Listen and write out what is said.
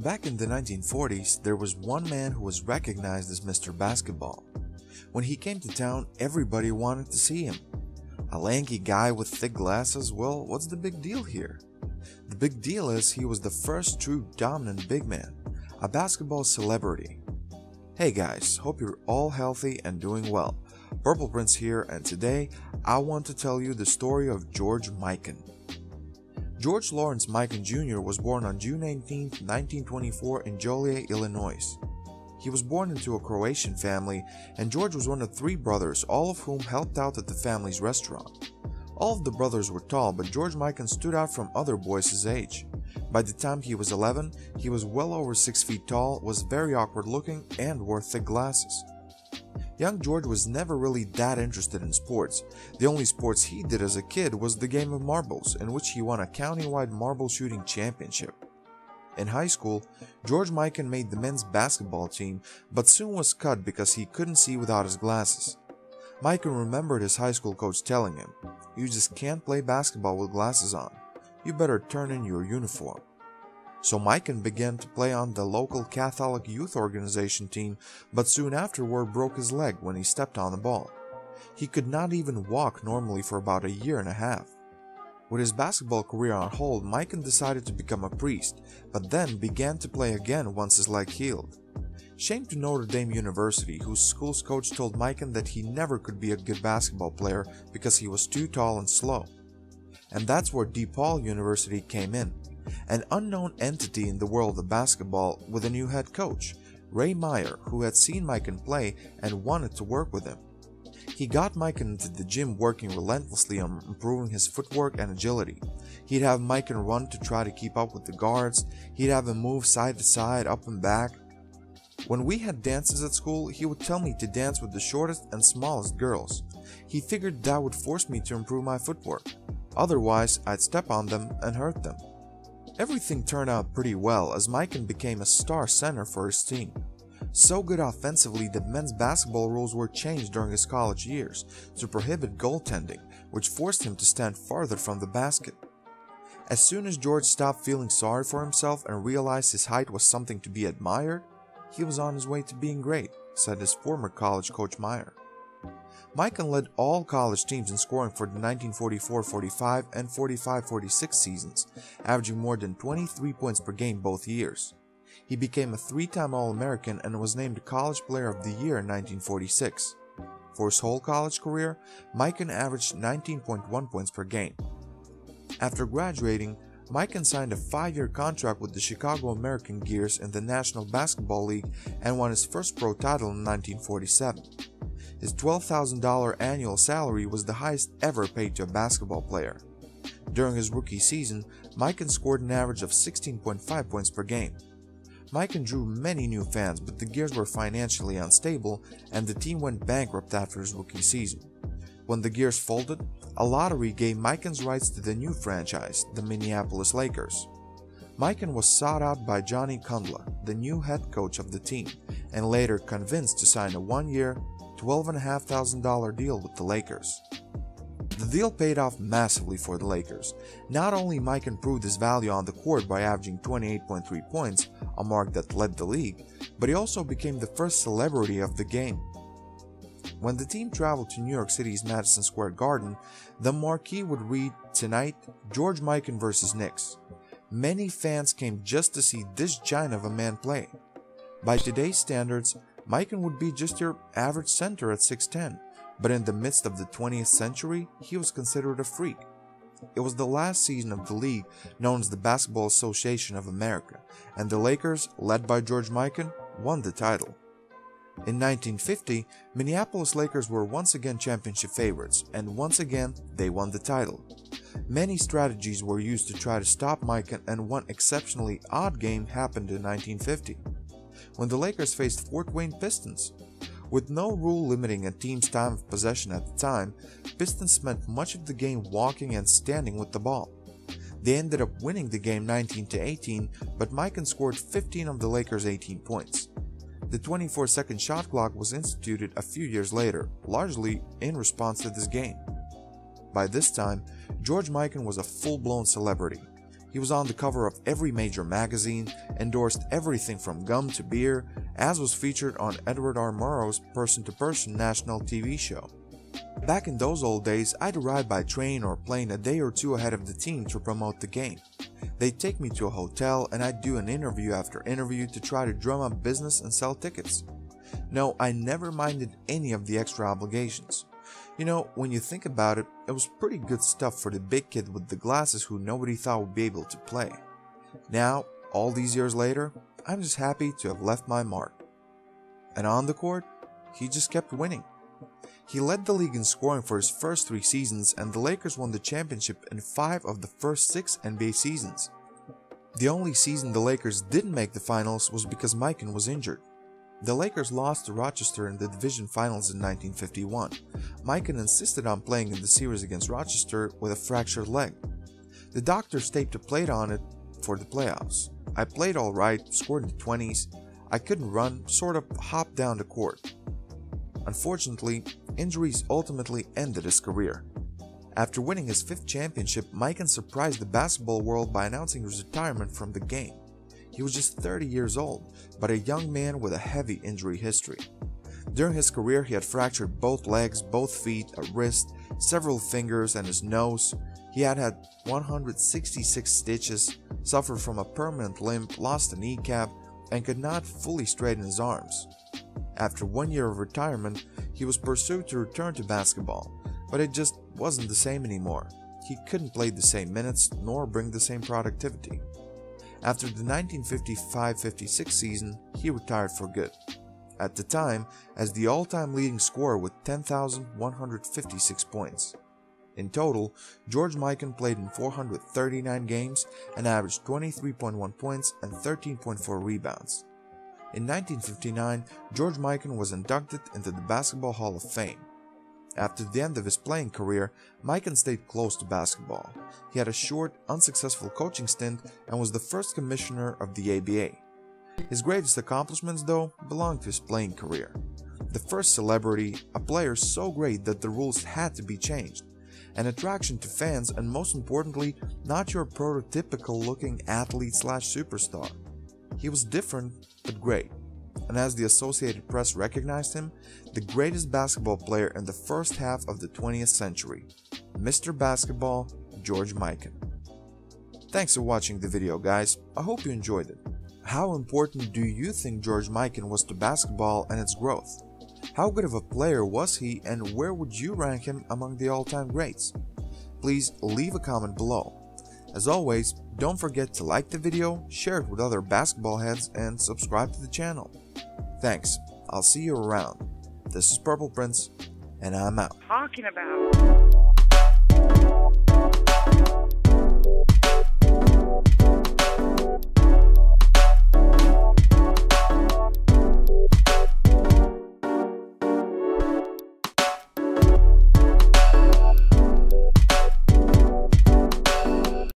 Back in the 1940s, there was one man who was recognized as Mr. Basketball. When he came to town, everybody wanted to see him. A lanky guy with thick glasses, well, what's the big deal here? The big deal is he was the first true dominant big man, a basketball celebrity. Hey guys, hope you're all healthy and doing well. Purple Prince here and today I want to tell you the story of George Mikan. George Lawrence Mikan Jr. was born on June 19, 1924 in Joliet, Illinois. He was born into a Croatian family and George was one of three brothers, all of whom helped out at the family's restaurant. All of the brothers were tall, but George Mikan stood out from other boys his age. By the time he was 11, he was well over 6 feet tall, was very awkward looking, and wore thick glasses. Young George was never really that interested in sports. The only sports he did as a kid was the game of marbles, in which he won a countywide marble shooting championship. In high school, George Mikan made the men's basketball team, but soon was cut because he couldn't see without his glasses. Mikan remembered his high school coach telling him, You just can't play basketball with glasses on. You better turn in your uniform. So Mikan began to play on the local Catholic youth organization team, but soon afterward broke his leg when he stepped on the ball. He could not even walk normally for about a year and a half. With his basketball career on hold, Mikan decided to become a priest, but then began to play again once his leg healed. Shame to Notre Dame University, whose school's coach told Mikan that he never could be a good basketball player because he was too tall and slow. And that's where DePaul University came in, an unknown entity in the world of basketball with a new head coach, Ray Meyer, who had seen Mikan play and wanted to work with him. He got Mikan into the gym working relentlessly on improving his footwork and agility. He'd have Mikan run to try to keep up with the guards, he'd have him move side to side, up and back, when we had dances at school, he would tell me to dance with the shortest and smallest girls. He figured that would force me to improve my footwork. Otherwise, I'd step on them and hurt them. Everything turned out pretty well as Mikan became a star center for his team. So good offensively that men's basketball rules were changed during his college years to prohibit goaltending, which forced him to stand farther from the basket. As soon as George stopped feeling sorry for himself and realized his height was something to be admired, he was on his way to being great, said his former college coach Meyer. Mikan led all college teams in scoring for the 1944-45 and 45-46 seasons, averaging more than 23 points per game both years. He became a three-time All-American and was named College Player of the Year in 1946. For his whole college career, Mikan averaged 19.1 points per game. After graduating, Mikan signed a five-year contract with the Chicago American Gears in the National Basketball League and won his first pro title in 1947. His $12,000 annual salary was the highest ever paid to a basketball player. During his rookie season, Mikan scored an average of 16.5 points per game. Mikan drew many new fans, but the Gears were financially unstable and the team went bankrupt after his rookie season. When the Gears folded, a lottery gave Mikan's rights to the new franchise, the Minneapolis Lakers. Mikan was sought out by Johnny Kundla, the new head coach of the team, and later convinced to sign a one-year, $12,500 deal with the Lakers. The deal paid off massively for the Lakers. Not only Mikan improved his value on the court by averaging 28.3 points, a mark that led the league, but he also became the first celebrity of the game. When the team traveled to New York City's Madison Square Garden, the marquee would read, Tonight, George Mikan vs. Knicks. Many fans came just to see this giant of a man play. By today's standards, Mikan would be just your average center at 6'10", but in the midst of the 20th century, he was considered a freak. It was the last season of the league known as the Basketball Association of America, and the Lakers, led by George Mikan, won the title. In 1950, Minneapolis Lakers were once again championship favorites, and once again they won the title. Many strategies were used to try to stop Mikan and one exceptionally odd game happened in 1950, when the Lakers faced Fort Wayne Pistons. With no rule limiting a team's time of possession at the time, Pistons spent much of the game walking and standing with the ball. They ended up winning the game 19-18, but Mikan scored 15 of the Lakers' 18 points. The 24 second shot clock was instituted a few years later, largely in response to this game. By this time, George Mikan was a full blown celebrity. He was on the cover of every major magazine, endorsed everything from gum to beer, as was featured on Edward R. Murrow's Person to Person national TV show. Back in those old days, I'd arrive by train or plane a day or two ahead of the team to promote the game. They'd take me to a hotel and I'd do an interview after interview to try to drum up business and sell tickets. No, I never minded any of the extra obligations. You know, when you think about it, it was pretty good stuff for the big kid with the glasses who nobody thought would be able to play. Now, all these years later, I'm just happy to have left my mark. And on the court, he just kept winning. He led the league in scoring for his first three seasons, and the Lakers won the championship in five of the first six NBA seasons. The only season the Lakers didn't make the finals was because Mikan was injured. The Lakers lost to Rochester in the division finals in 1951. Mikan insisted on playing in the series against Rochester with a fractured leg. The doctors taped a plate on it for the playoffs. I played alright, scored in the 20s. I couldn't run, sort of hopped down the court. Unfortunately, injuries ultimately ended his career. After winning his fifth championship, Mikan surprised the basketball world by announcing his retirement from the game. He was just 30 years old, but a young man with a heavy injury history. During his career, he had fractured both legs, both feet, a wrist, several fingers, and his nose. He had had 166 stitches, suffered from a permanent limp, lost a kneecap, and could not fully straighten his arms. After one year of retirement, he was pursued to return to basketball, but it just wasn't the same anymore. He couldn't play the same minutes nor bring the same productivity. After the 1955-56 season, he retired for good. At the time, as the all-time leading scorer with 10,156 points. In total, George Mikan played in 439 games and averaged 23.1 points and 13.4 rebounds. In 1959, George Mikan was inducted into the Basketball Hall of Fame. After the end of his playing career, Mikan stayed close to basketball. He had a short, unsuccessful coaching stint and was the first commissioner of the ABA. His greatest accomplishments, though, belong to his playing career. The first celebrity, a player so great that the rules had to be changed. An attraction to fans and most importantly, not your prototypical looking athlete slash superstar. He was different, but great and as the Associated Press recognized him, the greatest basketball player in the first half of the 20th century, Mr. Basketball George Mikan. Thanks for watching the video guys, I hope you enjoyed it. How important do you think George Mikan was to basketball and its growth? How good of a player was he and where would you rank him among the all-time greats? Please leave a comment below. As always, don't forget to like the video, share it with other basketball heads, and subscribe to the channel. Thanks. I'll see you around. This is Purple Prince, and I'm out. Talking about.